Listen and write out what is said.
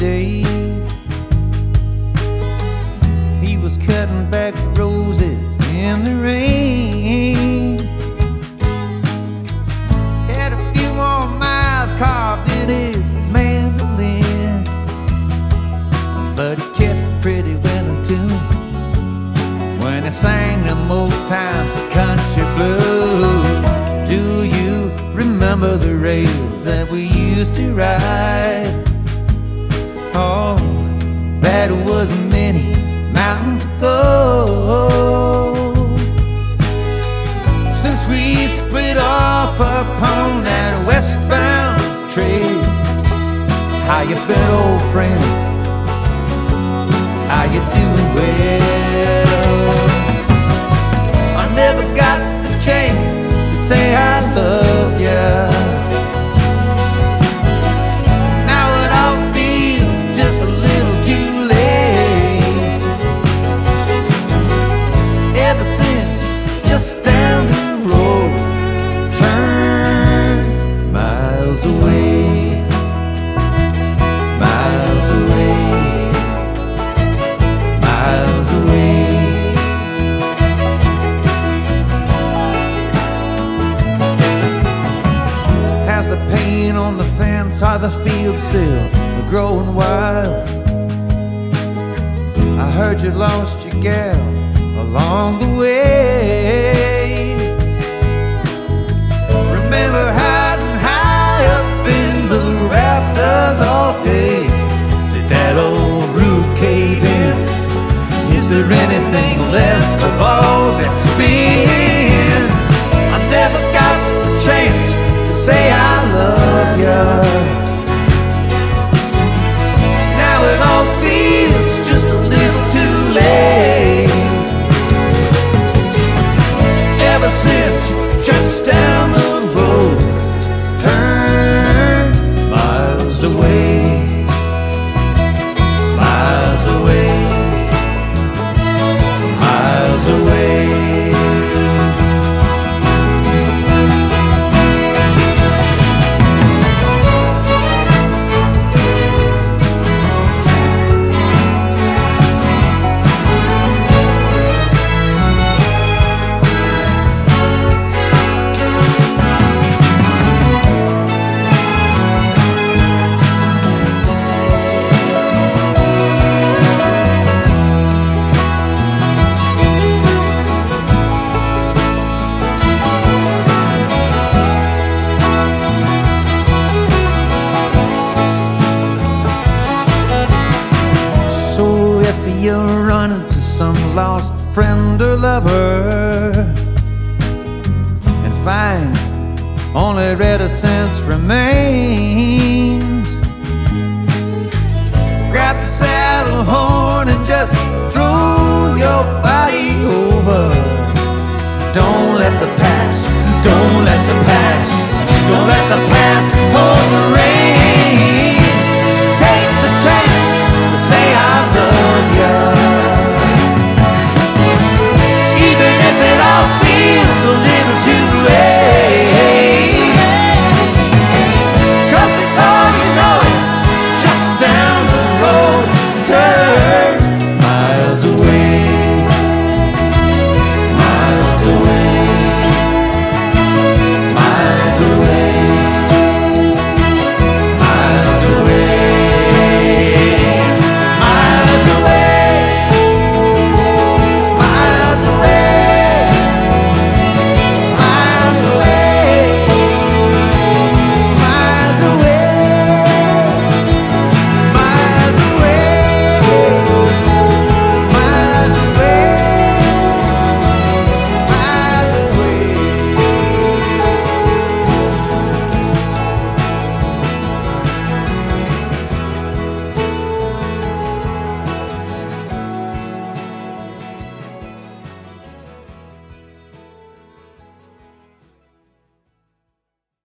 today. He was cutting back roses in the rain. Had a few more miles carved in his mandolin, but he kept pretty well in tune when he sang them old time country blues. Do you remember the rails that we used to ride? That was many mountains ago. Since we split off upon that westbound trail, how you been, old friend? How you doing Ever since just down the road, turn miles away, miles away, miles away. How's the paint on the fence? Are the fields still growing wild? I heard you lost your gal along the way. Remember hiding high up in the rafters all day? Did that old roof cave in? Is there anything left of all that's been? You're running to some lost friend or lover and find only reticence remains, grab the saddle horn and just throw your body over. Don't let the past, don't let the past, don't let the past.